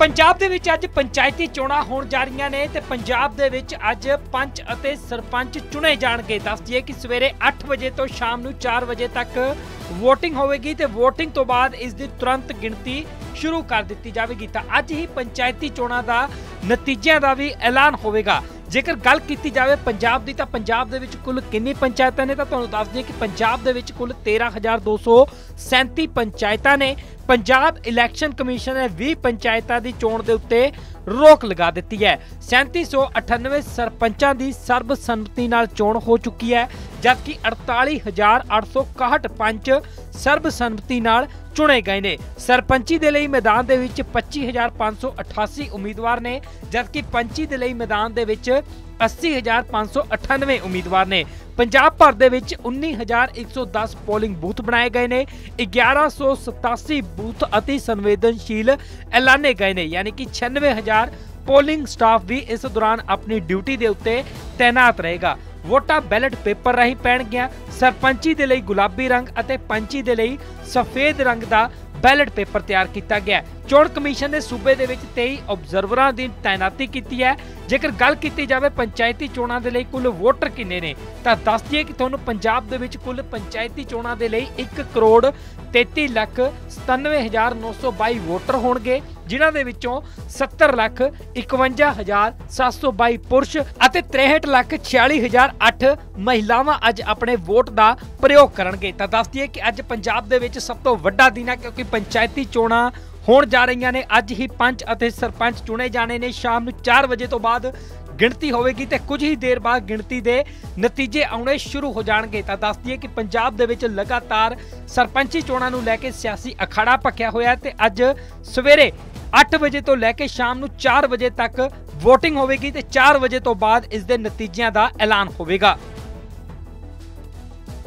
ਪੰਜਾਬ ਦੇ ਵਿੱਚ ਅੱਜ ਪੰਚਾਇਤੀ ਚੋਣਾਂ ਹੋਣ ਜਾ ਰਹੀਆਂ ਨੇ ਤੇ ਪੰਜਾਬ ਦੇ ਵਿੱਚ ਅੱਜ ਪੰਚ ਅਤੇ ਸਰਪੰਚ ਚੁਣੇ ਜਾਣਗੇ। ਦੱਸ ਦਈਏ ਕਿ ਸਵੇਰੇ 8 ਵਜੇ ਤੋਂ ਸ਼ਾਮ ਨੂੰ 4 ਵਜੇ ਤੱਕ VOTING ਹੋਵੇਗੀ ਤੇ VOTING ਤੋਂ ਬਾਅਦ ਇਸ ਦੀ ਤੁਰੰਤ ਗਿਣਤੀ ਸ਼ੁਰੂ ਕਰ ਦਿੱਤੀ ਜਾਵੇਗੀ। ਤਾਂ ਅੱਜ ਹੀ ਪੰਚਾਇਤੀ ਚੋਣਾਂ ਦਾ ਨਤੀਜਿਆਂ ਦਾ ਵੀ ਐਲਾਨ ਹੋਵੇਗਾ। ਜੇਕਰ ਗੱਲ ਕੀਤੀ ਜਾਵੇ ਪੰਜਾਬ ਦੀ ਤਾਂ ਪੰਜਾਬ ਦੇ ਵਿੱਚ ਕੁੱਲ ਕਿੰਨੀ ਪੰਚਾਇਤਾਂ ਨੇ ਤਾਂ ਤੁਹਾਨੂੰ ਦੱਸ ਦਈਏ ਕਿ ਪੰਜਾਬ ਦੇ ਵਿੱਚ ਕੁੱਲ 13237 ਪੰਚਾਇਤਾਂ ਨੇ। ਪੰਜਾਬ ਇਲੈਕਸ਼ਨ ਕਮਿਸ਼ਨ ਨੇ 20 ਪੰਚਾਇਤਾਂ ਦੀ ਚੋਣ ਦੇ ਉੱਤੇ ਰੋਕ ਲਗਾ ਦਿੱਤੀ ਹੈ। 3798 ਸਰਪੰਚਾਂ ਦੀ ਸਰਬਸੰਮਤੀ ਨਾਲ ਚੋਣ ਹੋ ਚੁੱਕੀ ਹੈ, ਜਦਕਿ 48861 ਪੰਚ ਸਰਬਸੰਮਤੀ ਨਾਲ ਚੁਣੇ ਗਏ ਨੇ। ਸਰਪੰਚੀ ਦੇ ਲਈ ਮੈਦਾਨ ਦੇ ਵਿੱਚ 25588 ਉਮੀਦਵਾਰ ਨੇ, ਜਦਕਿ ਪੰਚੀ ਦੇ ਲਈ ਮੈਦਾਨ ਦੇ ਵਿੱਚ 80598 ਉਮੀਦਵਾਰ ਨੇ। ਪੰਜਾਬ ਭਰ ਦੇ ਵਿੱਚ 19110 ਪੋਲਿੰਗ ਬੂਥ ਬਣਾਏ ਗਏ ਨੇ। 1187 ਬੂਥ ਅਤੀ ਸੰਵੇਦਨਸ਼ੀਲ ਐਲਾਨੇ ਗਏ ਨੇ, ਯਾਨੀ ਕਿ 96000 ਪੋਲਿੰਗ ਸਟਾਫ ਵੀ ਇਸ ਦੌਰਾਨ ਆਪਣੀ ਡਿਊਟੀ ਦੇ ਉੱਤੇ ਤਾਇਨਾਤ ਰਹੇਗਾ। ਵੋਟਾਂ ਬੈਲਟ ਪੇਪਰ ਰਾਹੀਂ ਪੈਣਗੀਆਂ। ਸਰਪੰਚੀ ਦੇ ਲਈ ਗੁਲਾਬੀ ਰੰਗ ਅਤੇ ਪੰਚੀ ਦੇ ਲਈ ਸਫੇਦ ਰੰਗ ਦਾ ਬੈਲਟ ਪੇਪਰ ਤਿਆਰ ਕੀਤਾ ਗਿਆ। ਚੋਣ ਕਮਿਸ਼ਨ ਨੇ ਸੂਬੇ ਦੇ ਵਿੱਚ 23 ਆਬਜ਼ਰਵਰਾਂ ਦੀ ਤਾਇਨਾਤੀ ਕੀਤੀ ਹੈ। ਜੇਕਰ ਗੱਲ ਕੀਤੀ ਜਾਵੇ ਪੰਚਾਇਤੀ ਚੋਣਾਂ ਦੇ ਲਈ ਕੁੱਲ ਵੋਟਰ ਕਿੰਨੇ ਨੇ, ਤਾਂ ਦੱਸ ਦਈਏ ਕਿ ਤੁਹਾਨੂੰ ਪੰਜਾਬ ਦੇ ਵਿੱਚ ਕੁੱਲ ਪੰਚਾਇਤੀ ਚੋਣਾਂ ਦੇ ਲਈ 1 ਕਰੋੜ 33 ਲੱਖ 97922 ਵੋਟਰ ਹੋਣਗੇ, ਜਿਨ੍ਹਾਂ ਦੇ ਵਿੱਚੋਂ 70 ਲੱਖ 51722 ਪੁਰਸ਼ ਅਤੇ 63 ਲੱਖ 46008 ਮਹਿਲਾਵਾਂ ਅੱਜ ਆਪਣੇ ਵੋਟ ਦਾ ਪ੍ਰਯੋਗ ਕਰਨਗੇ। ਤਾਂ ਦੱਸ ਦਈਏ ਕਿ ਅੱਜ ਪੰਜਾਬ ਦੇ ਵਿੱਚ ਸਭ ਤੋਂ ਵੱਡਾ ਦਿਨ ਹੈ, ਕਿਉਂਕਿ ਪੰਚਾਇਤੀ ਚੋਣਾਂ ਹੋਣ ਜਾ ਰਹੀਆਂ ਨੇ, ਅੱਜ ਹੀ ਪੰਚ ਅਤੇ ਸਰਪੰਚ ਚੁਣੇ ਜਾਣੇ ਨੇ। ਸ਼ਾਮ ਨੂੰ 4 ਵਜੇ ਤੋਂ ਬਾਅਦ ਗਿਣਤੀ ਹੋਵੇਗੀ ਤੇ ਕੁਝ ਹੀ ਦੇਰ ਬਾਅਦ ਗਿਣਤੀ ਦੇ ਨਤੀਜੇ ਆਉਣੇ ਸ਼ੁਰੂ ਹੋ ਜਾਣਗੇ। ਤਾਂ ਦੱਸ ਦਈਏ ਕਿ ਪੰਜਾਬ ਦੇ ਵਿੱਚ ਲਗਾਤਾਰ ਸਰਪੰਚੀ ਚੋਣਾਂ ਨੂੰ ਲੈ ਕੇ ਸਿਆਸੀ ਅਖਾੜਾ ਪੱਕਿਆ ਹੋਇਆ ਤੇ ਅੱਜ ਸਵੇਰੇ 8 ਵਜੇ ਤੋਂ ਲੈ ਕੇ ਸ਼ਾਮ ਨੂੰ 4 ਵਜੇ ਤੱਕ VOTING ਹੋਵੇਗੀ ਤੇ 4 ਵਜੇ ਤੋਂ ਬਾਅਦ ਇਸ ਦੇ ਨਤੀਜਿਆਂ ਦਾ ਐਲਾਨ ਹੋਵੇਗਾ।